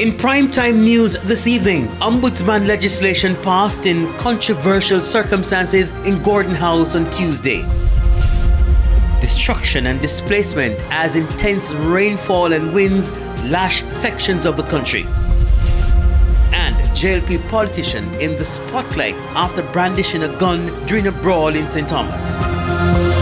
In primetime news this evening, Ombudsman legislation passed in controversial circumstances in Gordon House on Tuesday. Destruction and displacement as intense rainfall and winds lash sections of the country. And JLP politician in the spotlight after brandishing a gun during a brawl in St. Thomas.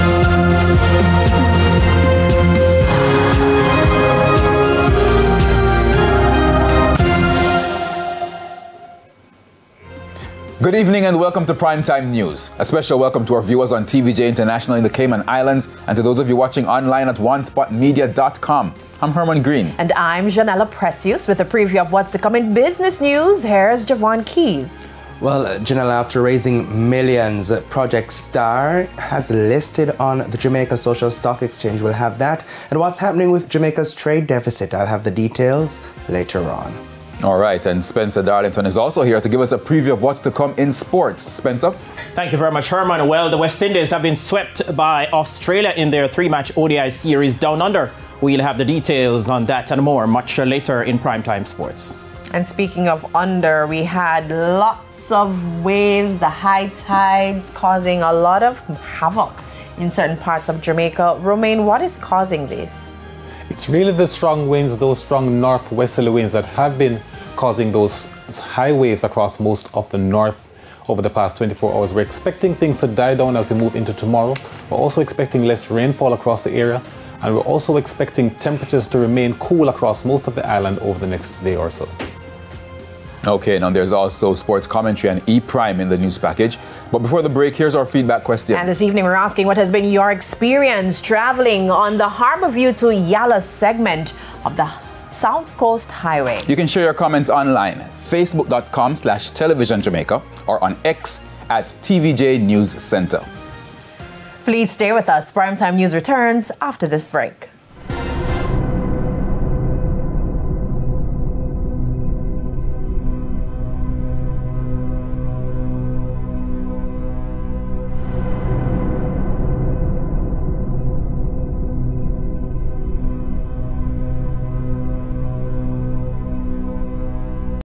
Good evening and welcome to Primetime News. A special welcome to our viewers on TVJ International in the Cayman Islands and to those of you watching online at onespotmedia.com. I'm Herman Green. And I'm Janella Precious with a preview of what's to come in business news. Here's Javon Keys. Well, Janella, after raising millions, Project Star has listed on the Jamaica Social Stock Exchange. We'll have that. And what's happening with Jamaica's trade deficit? I'll have the details later on. All right, and Spencer Darlington is also here to give us a preview of what's to come in sports. Spencer? Thank you very much, Herman. Well, the West Indies have been swept by Australia in their three match ODI series down under. We'll have the details on that and more much later in Primetime Sports. And speaking of under, we had lots of waves, the high tides causing a lot of havoc in certain parts of Jamaica. Romain, what is causing this? It's really the strong winds, those strong northwesterly winds that have been causing those high waves across most of the north over the past 24 hours. We're expecting things to die down as we move into tomorrow. We're also expecting less rainfall across the area, and we're also expecting temperatures to remain cool across most of the island over the next day or so. Okay, now there's also sports commentary and E Prime in the news package. But before the break, here's our feedback question. And this evening, we're asking what has been your experience traveling on the Harbourview to Yallahs segment of the South Coast Highway. You can share your comments online, facebook.com slash television Jamaica or on X at TVJ News Center. Please stay with us. Primetime News returns after this break.